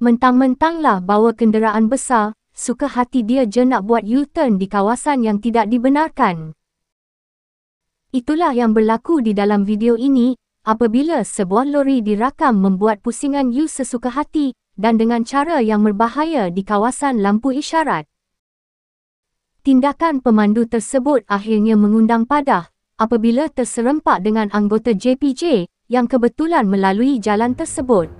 Mentang-mentanglah bawa kenderaan besar, suka hati dia je nak buat U-turn di kawasan yang tidak dibenarkan. Itulah yang berlaku di dalam video ini, apabila sebuah lori dirakam membuat pusingan U sesuka hati dan dengan cara yang berbahaya di kawasan lampu isyarat. Tindakan pemandu tersebut akhirnya mengundang padah apabila terserempak dengan anggota JPJ yang kebetulan melalui jalan tersebut.